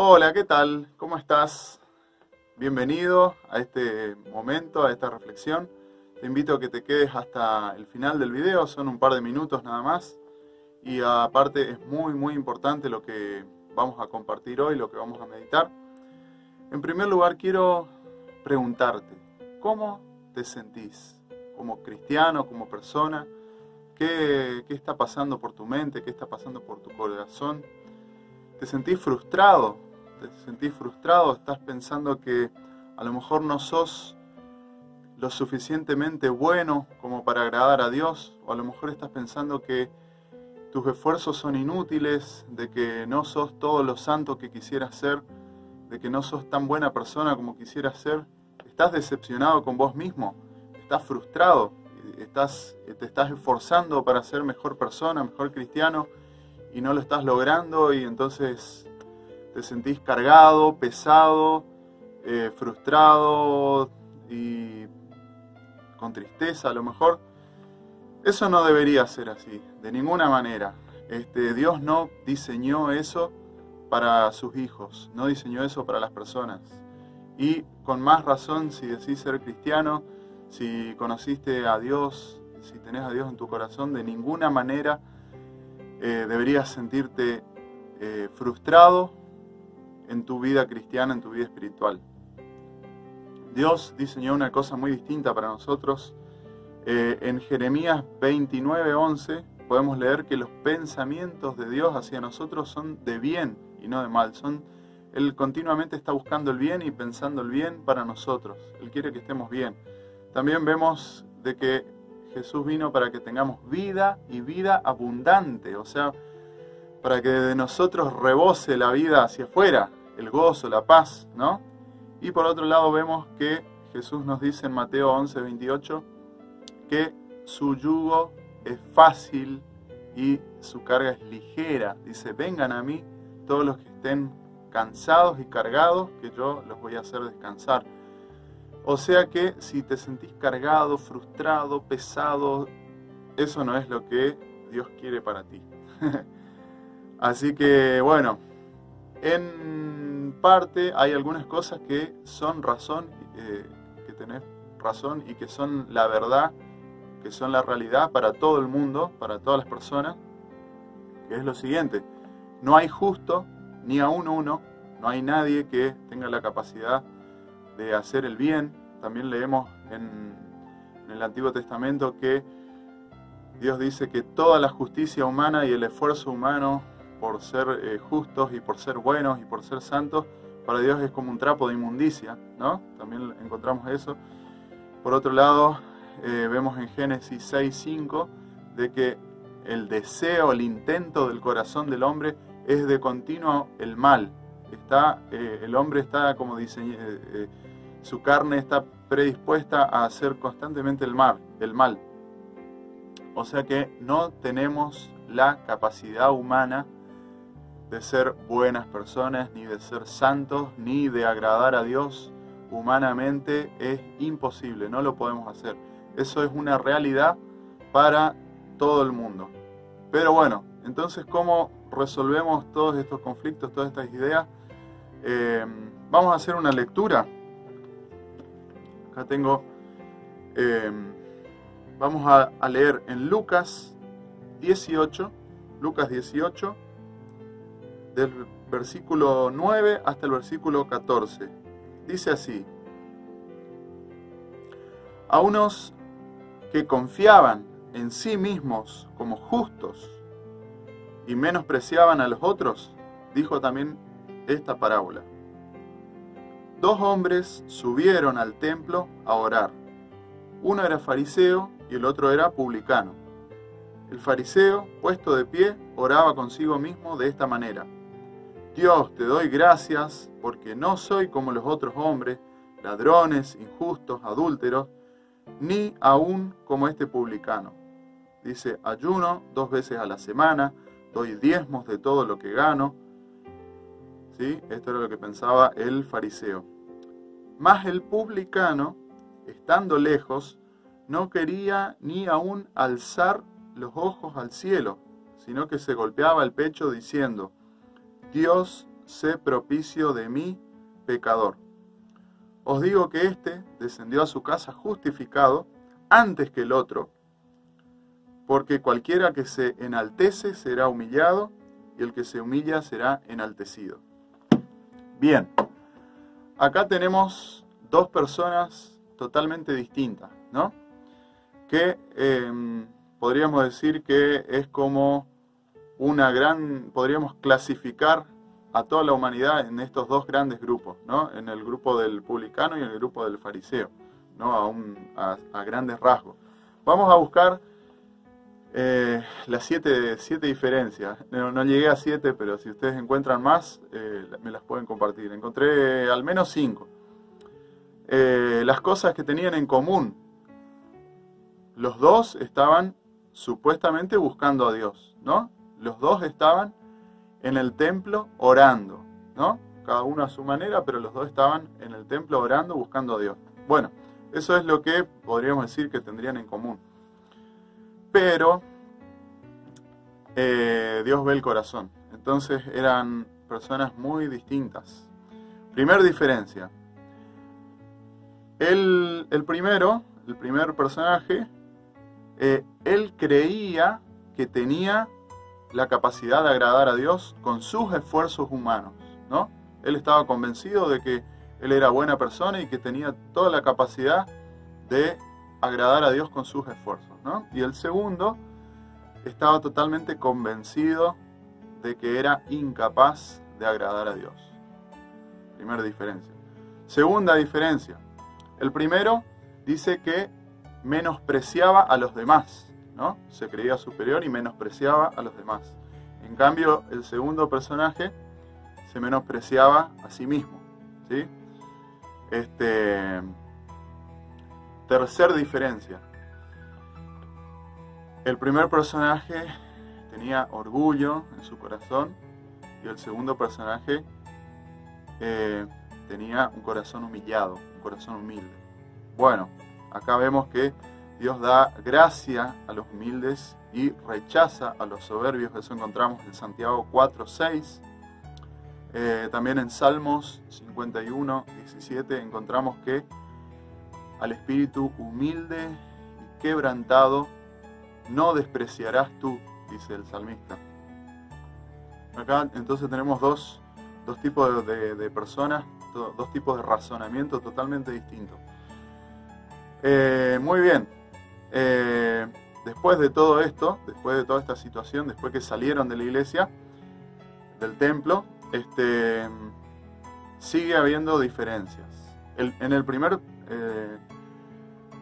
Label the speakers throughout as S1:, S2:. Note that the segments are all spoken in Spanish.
S1: Hola, ¿qué tal? ¿Cómo estás? Bienvenido a este momento, a esta reflexión. Te invito a que te quedes hasta el final del video, son un par de minutos nada más. Y aparte es muy, muy importante lo que vamos a compartir hoy, lo que vamos a meditar. En primer lugar, quiero preguntarte, ¿cómo te sentís como cristiano, como persona? ¿Qué, ¿Qué está pasando por tu mente? ¿Qué está pasando por tu corazón? ¿Te sentís frustrado? ¿Te sentís frustrado? ¿Estás pensando que a lo mejor no sos lo suficientemente bueno como para agradar a Dios? ¿O a lo mejor estás pensando que tus esfuerzos son inútiles, de que no sos todo lo santo que quisieras ser, de que no sos tan buena persona como quisieras ser? ¿Estás decepcionado con vos mismo? ¿Estás frustrado? estás, te estás esforzando para ser mejor persona, mejor cristiano, y no lo estás logrando y entonces te sentís cargado, pesado, eh, frustrado y con tristeza a lo mejor. Eso no debería ser así, de ninguna manera. Este, Dios no diseñó eso para sus hijos, no diseñó eso para las personas. Y con más razón, si decís ser cristiano, si conociste a Dios, si tenés a Dios en tu corazón, de ninguna manera eh, deberías sentirte eh, frustrado en tu vida cristiana, en tu vida espiritual. Dios diseñó una cosa muy distinta para nosotros. Eh, en Jeremías 29:11 podemos leer que los pensamientos de Dios hacia nosotros son de bien y no de mal. Son, él continuamente está buscando el bien y pensando el bien para nosotros. Él quiere que estemos bien. También vemos de que Jesús vino para que tengamos vida y vida abundante, o sea, para que de nosotros rebose la vida hacia afuera, el gozo, la paz, ¿no? Y por otro lado vemos que Jesús nos dice en Mateo 11, 28, que su yugo es fácil y su carga es ligera. Dice, vengan a mí todos los que estén cansados y cargados, que yo los voy a hacer descansar. O sea que si te sentís cargado, frustrado, pesado, eso no es lo que Dios quiere para ti. Así que bueno, en parte hay algunas cosas que son razón, eh, que tenés razón y que son la verdad, que son la realidad para todo el mundo, para todas las personas, que es lo siguiente, no hay justo ni aún uno, no hay nadie que tenga la capacidad de hacer el bien. También leemos en, el Antiguo Testamento que Dios dice que toda la justicia humana y el esfuerzo humano por ser eh, justos y por ser buenos y por ser santos, para Dios es como un trapo de inmundicia, ¿no? También encontramos eso. Por otro lado, eh, vemos en Génesis 6.5 de que el deseo, el intento del corazón del hombre es de continuo el mal. Está, eh, el hombre está como diseñado su carne está predispuesta a hacer constantemente el mal, el mal. O sea que no tenemos la capacidad humana de ser buenas personas, ni de ser santos, ni de agradar a Dios. Humanamente es imposible, no lo podemos hacer. Eso es una realidad para todo el mundo. Pero bueno, entonces, ¿cómo resolvemos todos estos conflictos, todas estas ideas? Eh, vamos a hacer una lectura tengo, eh, vamos a, leer en Lucas 18, Lucas 18, del versículo 9 hasta el versículo 14. Dice así, a unos que confiaban en sí mismos como justos y menospreciaban a los otros, dijo también esta parábola. Dos hombres subieron al templo a orar. Uno era fariseo y el otro era publicano. El fariseo, puesto de pie, oraba consigo mismo de esta manera. Dios, te doy gracias porque no soy como los otros hombres, ladrones, injustos, adúlteros, ni aún como este publicano. Dice, ayuno dos veces a la semana, doy diezmos de todo lo que gano, esto era lo que pensaba el fariseo. Mas el publicano, estando lejos, no quería ni aún alzar los ojos al cielo, sino que se golpeaba el pecho diciendo, Dios, sé propicio de mí, pecador. Os digo que éste descendió a su casa justificado antes que el otro, porque cualquiera que se enaltece será humillado, y el que se humilla será enaltecido. Bien, acá tenemos dos personas totalmente distintas, ¿no? Que em, podríamos decir que es como una gran, podríamos clasificar a toda la humanidad en estos dos grandes grupos, ¿no? En el grupo del publicano y en el grupo del fariseo, ¿no? A, a, grandes rasgos. Vamos a buscar eh, las siete, siete diferencias. No, llegué a siete, pero si ustedes encuentran más, eh, me las pueden compartir. Encontré al menos cinco. Eh, las cosas que tenían en común. Los dos estaban supuestamente buscando a Dios, ¿no? Los dos estaban en el templo orando, ¿no? Cada uno a su manera, pero los dos estaban en el templo orando, buscando a Dios. Bueno, eso es lo que podríamos decir que tendrían en común. Pero eh, Dios ve el corazón. Entonces eran personas muy distintas. Primer diferencia. El, el primero, el primer personaje, eh, él creía que tenía la capacidad de agradar a Dios con sus esfuerzos humanos, ¿no? Él estaba convencido de que él era buena persona y que tenía toda la capacidad de agradar a Dios con sus esfuerzos, ¿no? Y el segundo estaba totalmente convencido de que era incapaz de agradar a Dios. Primera diferencia. Segunda diferencia. El primero dice que menospreciaba a los demás, ¿no? Se creía superior y menospreciaba a los demás. En cambio, el segundo personaje se menospreciaba a sí mismo, ¿sí? Este, tercer diferencia. El primer personaje tenía orgullo en su corazón y el segundo personaje eh, tenía un corazón humillado, un corazón humilde. Bueno, acá vemos que Dios da gracia a los humildes y rechaza a los soberbios. Eso encontramos en Santiago 4, 6. Eh, también en Salmos 51, 17 encontramos que al espíritu humilde y quebrantado no despreciarás tú, dice el salmista. Acá entonces tenemos dos, tipos de, personas, dos tipos de razonamiento totalmente distintos. Eh, muy bien, eh, después de todo esto, después de toda esta situación, después que salieron de la iglesia, del templo, este, sigue habiendo diferencias. en el primer, eh,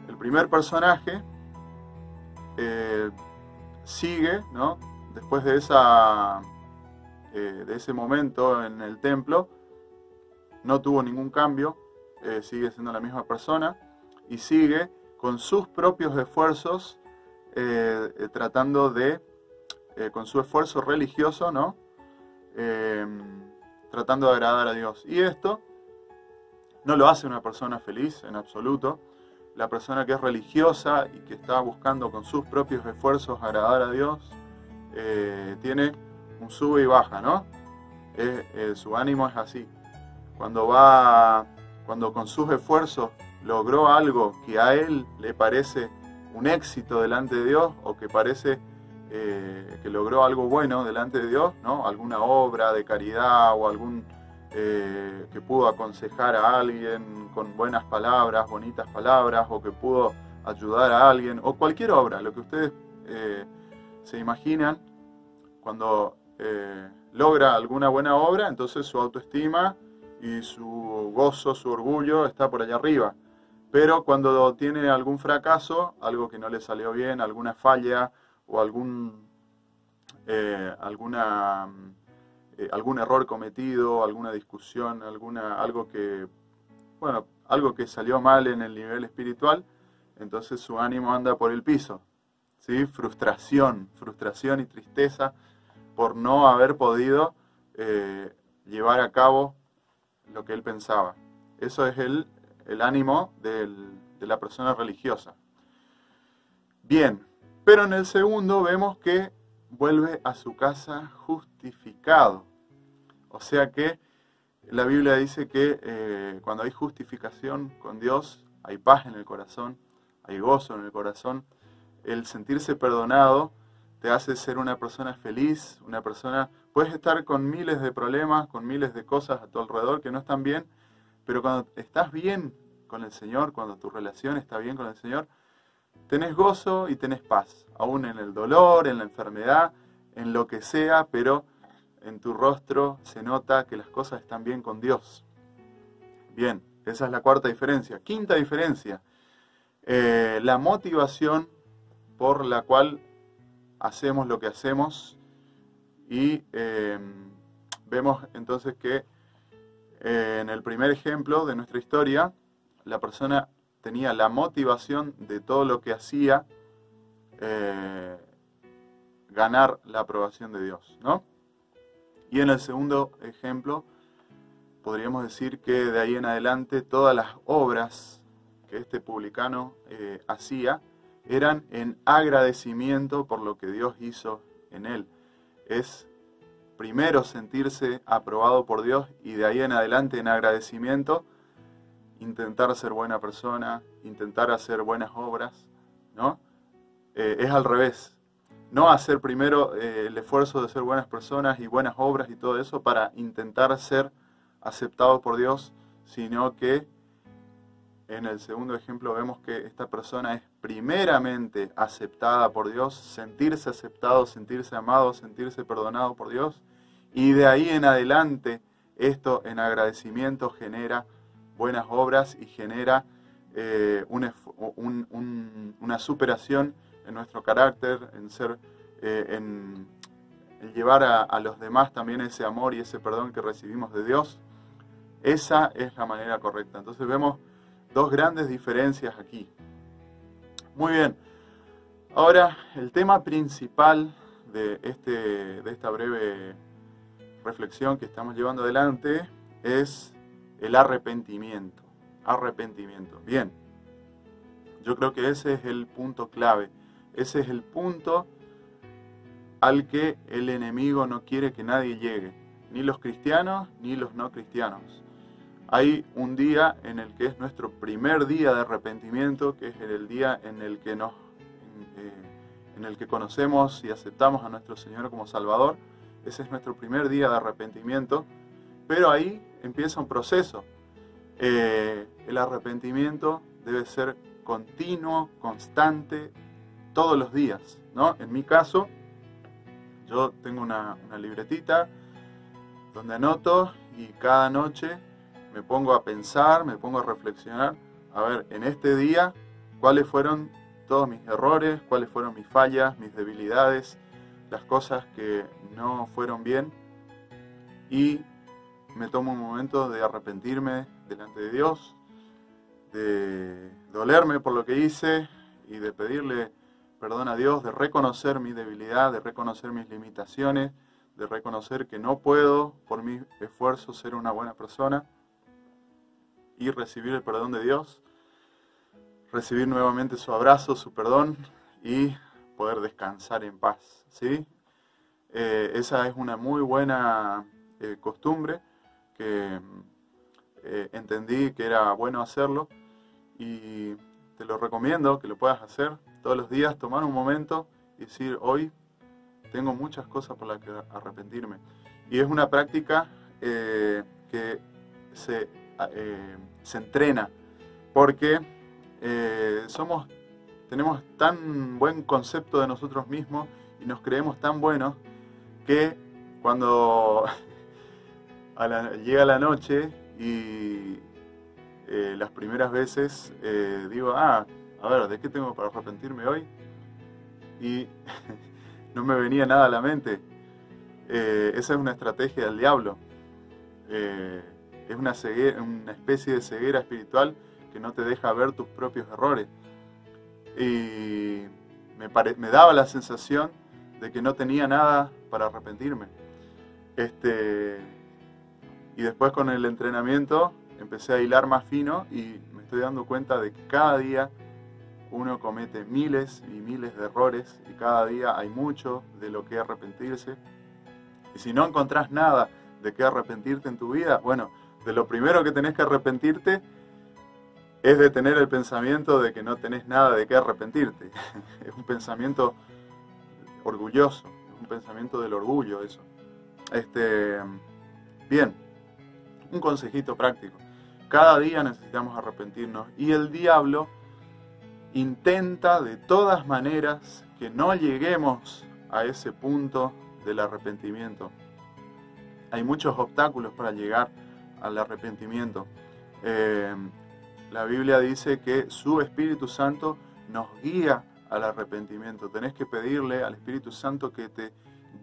S1: el primer personaje eh, sigue, ¿no? después de, esa, de ese momento en el templo, no tuvo ningún cambio, sigue siendo la misma persona y sigue con sus propios esfuerzos, eh, eh, tratando de, eh, con su esfuerzo religioso, ¿no? tratando de agradar a Dios. Y esto no lo hace una persona feliz en absoluto. La persona que es religiosa y que está buscando con sus propios esfuerzos agradar a Dios, tiene un sube y baja, ¿no? su ánimo es así. Cuando va, cuando con sus esfuerzos logró algo que a él le parece un éxito delante de Dios o que parece eh, que logró algo bueno delante de Dios, ¿no? alguna obra de caridad o algún eh, que pudo aconsejar a alguien con buenas palabras, bonitas palabras, o que pudo ayudar a alguien, o cualquier obra, lo que ustedes eh, se imaginan, cuando logra alguna buena obra, entonces su autoestima y su gozo, su orgullo está por allá arriba. Pero cuando tiene algún fracaso, algo que no le salió bien, alguna falla o algún, eh, alguna, eh, algún error cometido, alguna discusión, alguna, algo que, bueno, algo que salió mal en el nivel espiritual, entonces su ánimo anda por el piso. ¿sí? Frustración, frustración y tristeza por no haber podido eh, llevar a cabo lo que él pensaba. Eso es el el ánimo de la persona religiosa. Bien, pero en el segundo vemos que vuelve a su casa justificado. O sea que la Biblia dice que eh, cuando hay justificación con Dios, hay paz en el corazón, hay gozo en el corazón. El sentirse perdonado te hace ser una persona feliz, una persona... Puedes estar con miles de problemas, con miles de cosas a tu alrededor que no están bien, pero cuando estás bien con el Señor, cuando tu relación está bien con el Señor, tenés gozo y tenés paz, aún en el dolor, en la enfermedad, en lo que sea, pero en tu rostro se nota que las cosas están bien con Dios. Bien, esa es la cuarta diferencia. Quinta diferencia, eh, la motivación por la cual hacemos lo que hacemos y eh, vemos entonces que eh, en el primer ejemplo de nuestra historia, la persona tenía la motivación de todo lo que hacía ganar la aprobación de Dios, ¿no? Y en el segundo ejemplo, podríamos decir que de ahí en adelante todas las obras que este publicano eh, hacía eran en agradecimiento por lo que Dios hizo en él. Es primero sentirse aprobado por Dios y de ahí en adelante en agradecimiento intentar ser buena persona, intentar hacer buenas obras, ¿no? Eh, es al revés no hacer primero eh, el esfuerzo de ser buenas personas y buenas obras y todo eso para intentar ser aceptado por Dios, sino que en el segundo ejemplo vemos que esta persona es primeramente aceptada por Dios, sentirse aceptado, sentirse amado, sentirse perdonado por Dios, y de ahí en adelante esto en agradecimiento genera buenas obras y genera eh, una superación en nuestro carácter, en ser, eh, en, llevar a, los demás también ese amor y ese perdón que recibimos de Dios. Esa es la manera correcta. Entonces vemos dos grandes diferencias aquí. Muy bien. Ahora, el tema principal de, este, de esta breve reflexión que estamos llevando adelante es el arrepentimiento. Arrepentimiento. Bien. Yo creo que ese es el punto clave. Ese es el punto al que el enemigo no quiere que nadie llegue, ni los cristianos ni los no cristianos. Hay un día en el que es nuestro primer día de arrepentimiento, que es el día en el que nos eh, en el que conocemos y aceptamos a nuestro Señor como Salvador. Ese es nuestro primer día de arrepentimiento. Pero ahí empieza un proceso. Eh, el arrepentimiento debe ser continuo, constante, todos los días. ¿no? En mi caso, yo tengo una, libretita donde anoto y cada noche me pongo a pensar, me pongo a reflexionar, a ver, en este día, cuáles fueron todos mis errores, cuáles fueron mis fallas, mis debilidades, las cosas que no fueron bien y me tomo un momento de arrepentirme delante de Dios, de dolerme por lo que hice y de pedirle perdón a Dios, de reconocer mi debilidad, de reconocer mis limitaciones, de reconocer que no puedo por mi esfuerzo ser una buena persona y recibir el perdón de Dios, recibir nuevamente su abrazo, su perdón y poder descansar en paz. ¿sí? Eh, esa es una muy buena eh, costumbre que eh, entendí que era bueno hacerlo y te lo recomiendo que lo puedas hacer todos los días, tomar un momento y decir, hoy tengo muchas cosas por las que arrepentirme. Y es una práctica que se, eh, se, entrena, porque eh, somos, tenemos tan buen concepto de nosotros mismos y nos creemos tan buenos que cuando llega la noche y las primeras veces digo, ah, a ver, ¿de qué tengo para arrepentirme hoy? Y no me venía nada a la mente. Eh, esa es una estrategia del diablo. Eh, es una, una especie de ceguera espiritual que no te deja ver tus propios errores. Y me, me daba la sensación de que no tenía nada para arrepentirme. Este, y después con el entrenamiento empecé a hilar más fino y me estoy dando cuenta de que cada día uno comete miles y miles de errores y cada día hay mucho de lo que arrepentirse. Y si no encontrás nada de qué arrepentirte en tu vida? Bueno, de lo primero que tenés que arrepentirte es de tener el pensamiento de que no tenés nada de qué arrepentirte. es un pensamiento orgulloso, es un pensamiento del orgullo eso. Este, bien, un consejito práctico. Cada día necesitamos arrepentirnos y el diablo intenta de todas maneras que no lleguemos a ese punto del arrepentimiento. Hay muchos obstáculos para llegar al arrepentimiento. Eh, la Biblia dice que su Espíritu Santo nos guía al arrepentimiento. Tenés que pedirle al Espíritu Santo que te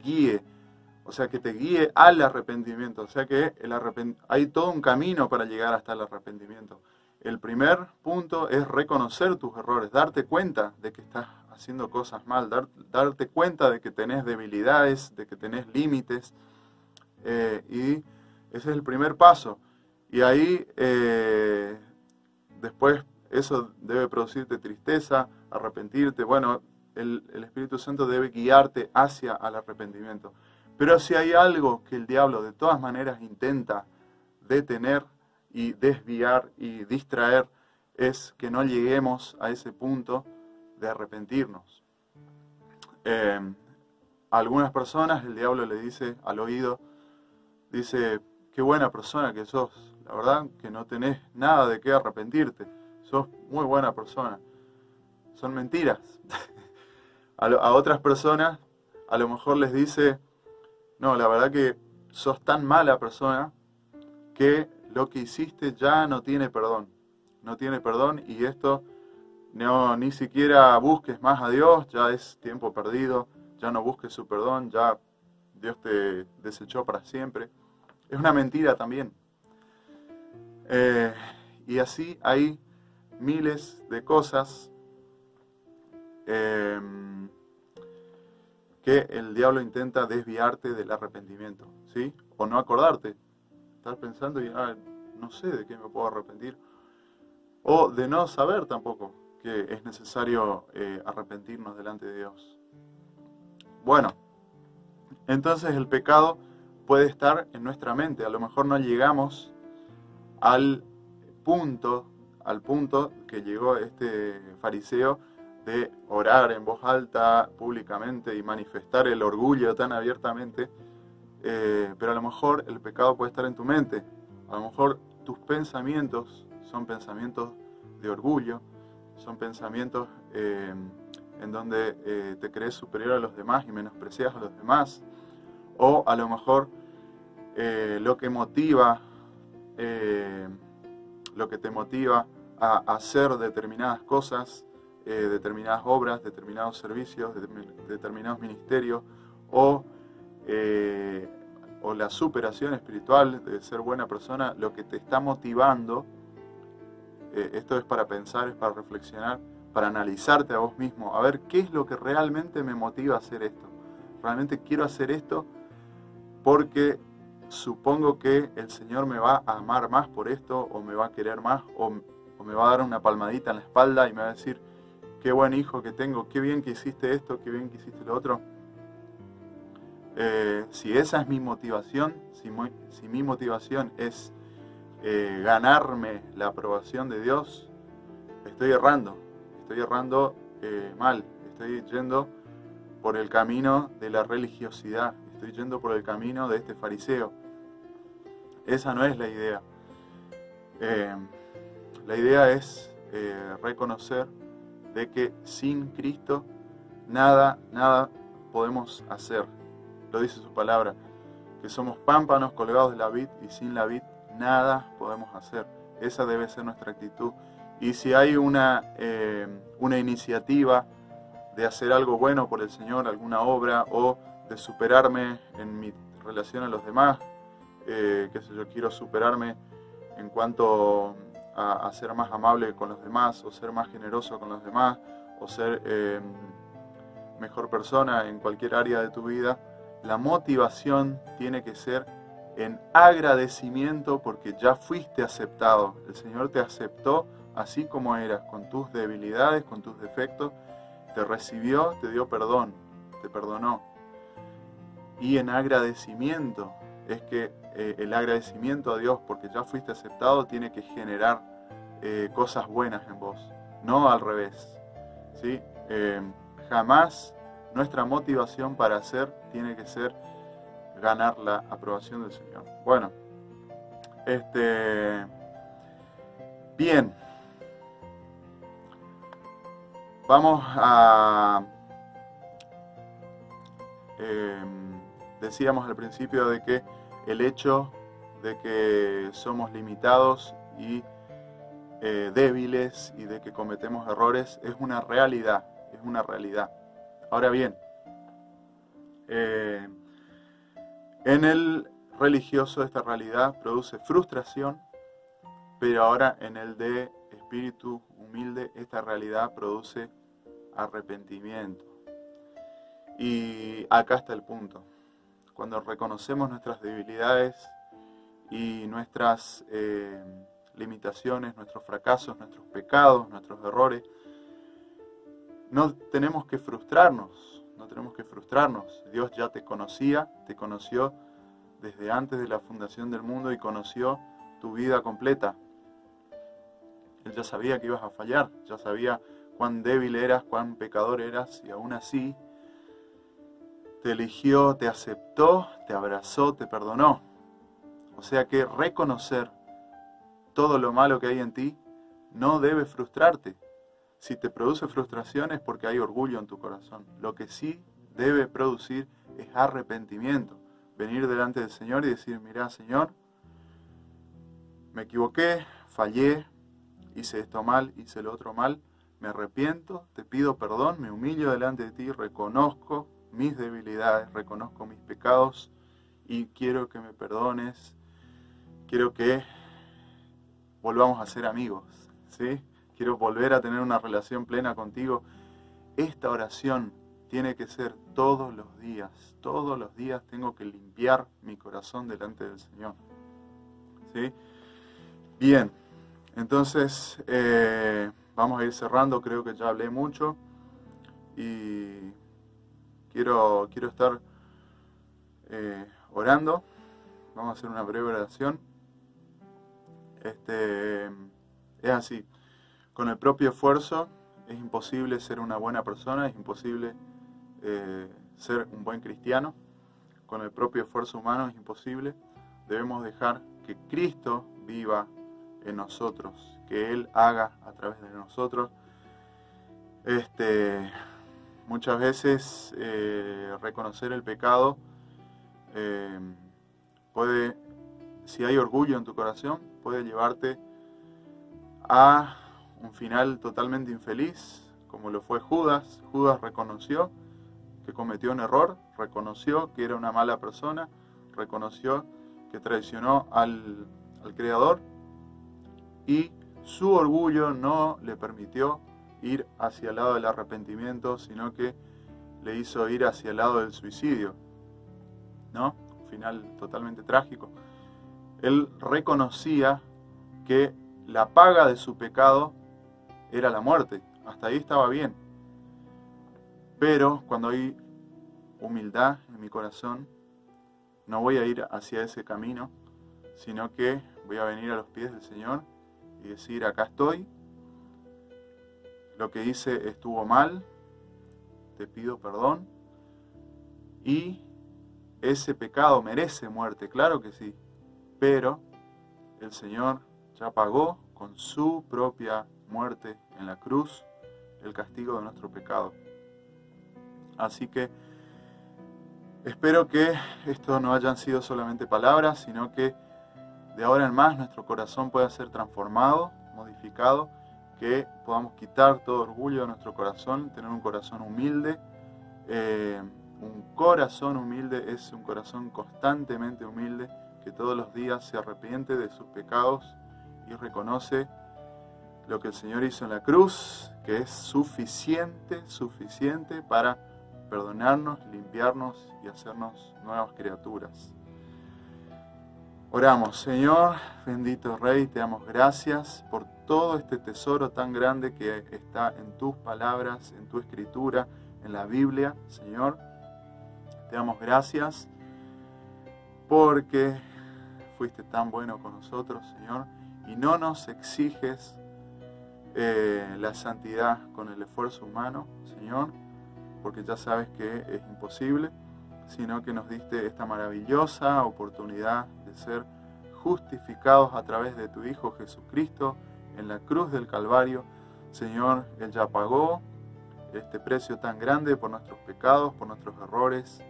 S1: guíe, o sea, que te guíe al arrepentimiento. O sea que el hay todo un camino para llegar hasta el arrepentimiento. El primer punto es reconocer tus errores, darte cuenta de que estás haciendo cosas mal, darte cuenta de que tenés debilidades, de que tenés límites. Eh, y ese es el primer paso. Y ahí eh, después eso debe producirte tristeza, arrepentirte. Bueno, el, Espíritu Santo debe guiarte hacia el arrepentimiento. Pero si hay algo que el diablo de todas maneras intenta detener y desviar y distraer, es que no lleguemos a ese punto de arrepentirnos. Eh, a algunas personas el diablo le dice al oído, dice, qué buena persona que sos, la verdad que no tenés nada de qué arrepentirte, sos muy buena persona. Son mentiras. a, a otras personas a lo mejor les dice, no, la verdad que sos tan mala persona que lo que hiciste ya no tiene perdón. No tiene perdón y esto no, ni siquiera busques más a Dios, ya es tiempo perdido, ya no busques su perdón, ya Dios te desechó para siempre. Es una mentira también. Eh, y así hay miles de cosas em, que el diablo intenta desviarte del arrepentimiento, ¿sí? O no acordarte. Estar pensando y, ah, no sé de qué me puedo arrepentir. O de no saber tampoco que es necesario eh, arrepentirnos delante de Dios. Bueno, entonces el pecado puede estar en nuestra mente. A lo mejor no llegamos al punto, al punto que llegó este fariseo de orar en voz alta públicamente y manifestar el orgullo tan abiertamente, eh, pero a lo mejor el pecado puede estar en tu mente. A lo mejor tus pensamientos son pensamientos de orgullo, son pensamientos eh, en donde eh, te crees superior a los demás y menosprecias a los demás. O a lo mejor eh, lo que motiva, lo que te motiva a hacer determinadas cosas, determinadas obras, determinados servicios, determinados ministerios, o, o la superación espiritual de ser buena persona, lo que te está motivando eh, esto es para pensar, es para reflexionar, para analizarte a vos mismo, a ver qué es lo que realmente me motiva a hacer esto. Realmente quiero hacer esto porque supongo que el Señor me va a amar más por esto, o me va a querer más, o, me va a dar una palmadita en la espalda y me va a decir, qué buen hijo que tengo, qué bien que hiciste esto, qué bien que hiciste lo otro. Eh, si esa es mi motivación, si mi motivación es eh, ganarme la aprobación de Dios, estoy errando, estoy errando eh, mal, estoy yendo por el camino de la religiosidad, estoy yendo por el camino de este fariseo. Esa no es la idea. Eh, la idea es reconocer de que sin Cristo nada, nada podemos hacer. Lo dice su palabra, que somos pámpanos colgados de la vid y sin la vid nada podemos hacer. Esa debe ser nuestra actitud. Y si hay una, eh, una iniciativa de hacer algo bueno por el Señor, alguna obra, o de superarme en mi relación a los demás, eh, que sé yo, quiero superarme en cuanto a, ser más amable con los demás, o ser más generoso con los demás, o ser eh, mejor persona en cualquier área de tu vida, la motivación tiene que ser en agradecimiento porque ya fuiste aceptado. El Señor te aceptó así como eras, con tus debilidades, con tus defectos. Te recibió, te dio perdón, te perdonó. Y en agradecimiento es que eh, el agradecimiento a Dios porque ya fuiste aceptado tiene que generar eh, cosas buenas en vos, no al revés. ¿sí? Eh, jamás nuestra motivación para hacer tiene que ser ganar la aprobación del Señor. Bueno, este, bien, vamos a, decíamos al principio de que el hecho de que somos limitados y eh, débiles y de que cometemos errores es una realidad, es una realidad. Ahora bien, eh, en el religioso esta realidad produce frustración, pero ahora en el de espíritu humilde esta realidad produce arrepentimiento. Y acá está el punto. Cuando reconocemos nuestras debilidades y nuestras eh, limitaciones, nuestros fracasos, nuestros pecados, nuestros errores, no tenemos que frustrarnos, no tenemos que frustrarnos. Dios ya te conocía, te conoció desde antes de la fundación del mundo y conoció tu vida completa. Él ya sabía que ibas a fallar, ya sabía cuán débil eras, cuán pecador eras y aún así te eligió, te aceptó, te abrazó, te perdonó. O sea que reconocer todo lo malo que hay en ti no debe frustrarte. Si te produce frustración es porque hay orgullo en tu corazón. Lo que sí debe producir es arrepentimiento. Venir delante del Señor y decir, mira Señor, me equivoqué, fallé, hice esto mal, hice lo otro mal, me arrepiento, te pido perdón, me humillo delante de ti, reconozco mis debilidades, reconozco mis pecados y quiero que me perdones, quiero que volvamos a ser amigos, ¿sí? Quiero volver a tener una relación plena contigo. Esta oración tiene que ser todos los días. Todos los días tengo que limpiar mi corazón delante del Señor. ¿Sí? Bien, entonces eh, vamos a ir cerrando. Creo que ya hablé mucho y quiero, quiero estar eh, orando. Vamos a hacer una breve oración. Este, es así. Con el propio esfuerzo es imposible ser una buena persona, es imposible eh, ser un buen cristiano. Con el propio esfuerzo humano es imposible. Debemos dejar que Cristo viva en nosotros, que Él haga a través de nosotros. Este, muchas veces eh, reconocer el pecado eh, puede, si hay orgullo en tu corazón, puede llevarte a un final totalmente infeliz, como lo fue Judas. Judas reconoció que cometió un error, reconoció que era una mala persona, reconoció que traicionó al, al Creador y su orgullo no le permitió ir hacia el lado del arrepentimiento, sino que le hizo ir hacia el lado del suicidio. ¿No? Final totalmente trágico él reconocía que la paga de su pecado era la muerte. Hasta ahí estaba bien. Pero cuando hay humildad en mi corazón, no voy a ir hacia ese camino, sino que voy a venir a los pies del Señor y decir, acá estoy, lo que hice estuvo mal, te pido perdón, y ese pecado merece muerte, claro que sí, pero el Señor ya pagó con su propia muerte en la cruz el castigo de nuestro pecado. Así que espero que esto no hayan sido solamente palabras, sino que de ahora en más nuestro corazón pueda ser transformado, modificado, que podamos quitar todo orgullo de nuestro corazón, tener un corazón humilde. Eh, un corazón humilde es un corazón constantemente humilde que todos los días se arrepiente de sus pecados y reconoce lo que el Señor hizo en la cruz, que es suficiente, suficiente para perdonarnos, limpiarnos y hacernos nuevas criaturas. Oramos, Señor, bendito Rey, te damos gracias por todo este tesoro tan grande que está en tus palabras, en tu escritura, en la Biblia, Señor. Te damos gracias porque fuiste tan bueno con nosotros, Señor, y no nos exiges eh, la santidad con el esfuerzo humano, Señor, porque ya sabes que es imposible, sino que nos diste esta maravillosa oportunidad de ser justificados a través de tu Hijo Jesucristo en la cruz del Calvario. Señor, Él ya pagó este precio tan grande por nuestros pecados, por nuestros errores.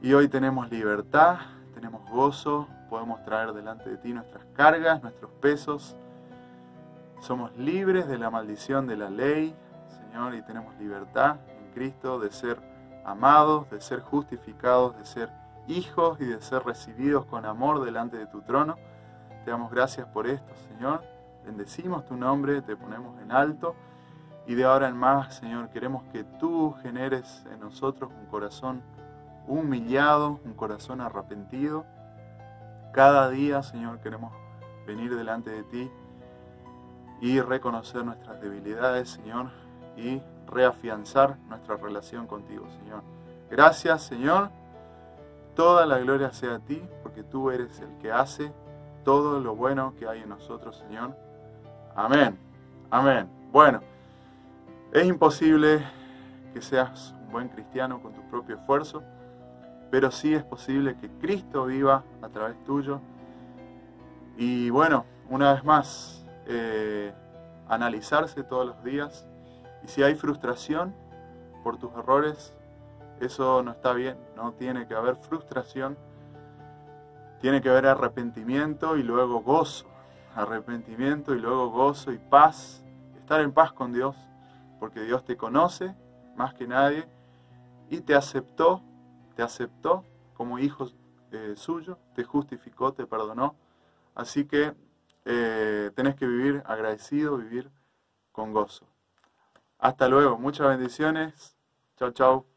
S1: Y hoy tenemos libertad, tenemos gozo, podemos traer delante de ti nuestras cargas, nuestros pesos. Somos libres de la maldición de la ley, Señor, y tenemos libertad en Cristo de ser amados, de ser justificados, de ser hijos y de ser recibidos con amor delante de tu trono. Te damos gracias por esto, Señor. Bendecimos tu nombre, te ponemos en alto. Y de ahora en más, Señor, queremos que tú generes en nosotros un corazón humillado, un corazón arrepentido. Cada día, Señor, queremos venir delante de ti y reconocer nuestras debilidades, Señor, y reafianzar nuestra relación contigo, Señor. Gracias, Señor. Toda la gloria sea a ti, porque tú eres el que hace todo lo bueno que hay en nosotros, Señor. Amén. Amén. Bueno, es imposible que seas un buen cristiano con tu propio esfuerzo, pero sí es posible que Cristo viva a través tuyo. Y bueno, una vez más, eh, analizarse todos los días y si hay frustración por tus errores, eso no está bien, no tiene que haber frustración, tiene que haber arrepentimiento y luego gozo, arrepentimiento y luego gozo y paz, estar en paz con Dios, porque Dios te conoce más que nadie y te aceptó, te aceptó como hijo eh, suyo, te justificó, te perdonó, así que eh, tenés que vivir agradecido, vivir con gozo. Hasta luego, muchas bendiciones. Chao, chao.